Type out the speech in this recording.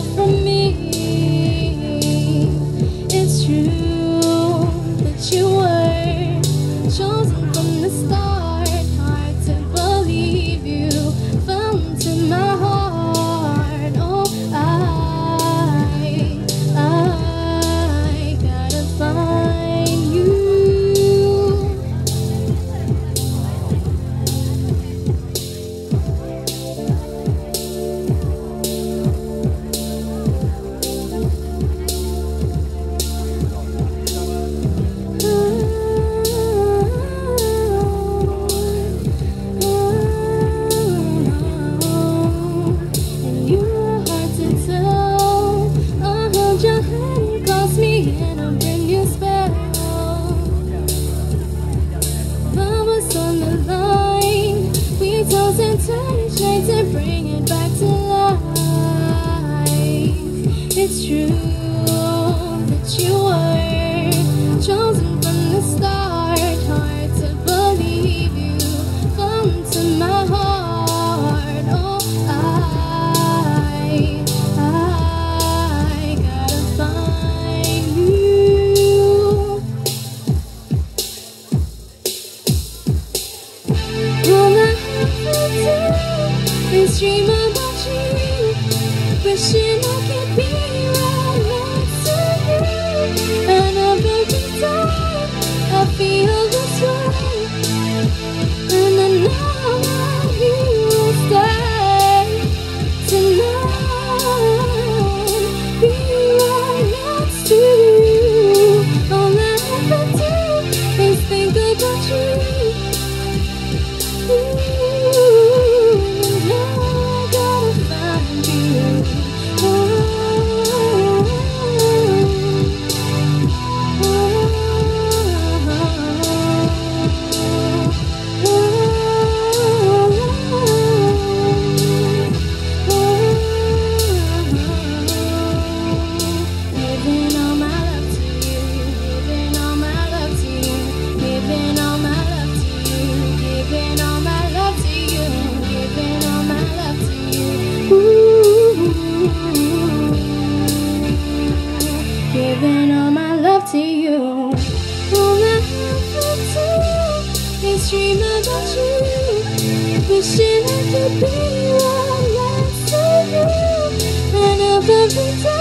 from on the line. We toss and turn to bring it back to life. It's true that you were chosen. Have to do is dream about you, wishing I could be stream out you. Wishing I could be one last to you And every time